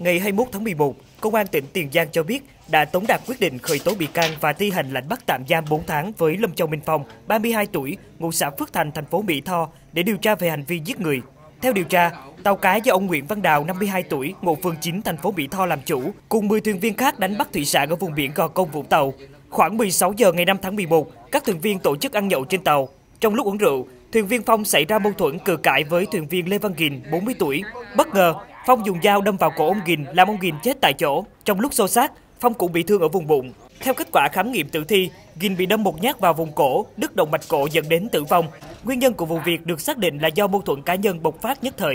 ngày 21 tháng 11, Công an tỉnh Tiền Giang cho biết đã tống đạt quyết định khởi tố bị can và thi hành lệnh bắt tạm giam 4 tháng với Lâm Châu Minh Phong, 32 tuổi, ngụ xã Phước Thành, thành phố Mỹ Tho để điều tra về hành vi giết người. Theo điều tra, tàu cá do ông Nguyễn Văn Đào, 52 tuổi, ngụ phường 9, thành phố Mỹ Tho làm chủ, cùng 10 thuyền viên khác đánh bắt thủy sản ở vùng biển Gò Công, Vũng Tàu. Khoảng 16 giờ ngày 5 tháng 11, các thuyền viên tổ chức ăn nhậu trên tàu. Trong lúc uống rượu, thuyền viên Phong xảy ra mâu thuẫn cự cãi với thuyền viên Lê Văn Gìn, 40 tuổi. Bất ngờ, Phong dùng dao đâm vào cổ ông Gìn làm ông Gìn chết tại chỗ. Trong lúc xô sát, Phong cũng bị thương ở vùng bụng. Theo kết quả khám nghiệm tử thi, Gìn bị đâm một nhát vào vùng cổ, đứt động mạch cổ dẫn đến tử vong. Nguyên nhân của vụ việc được xác định là do mâu thuẫn cá nhân bộc phát nhất thời.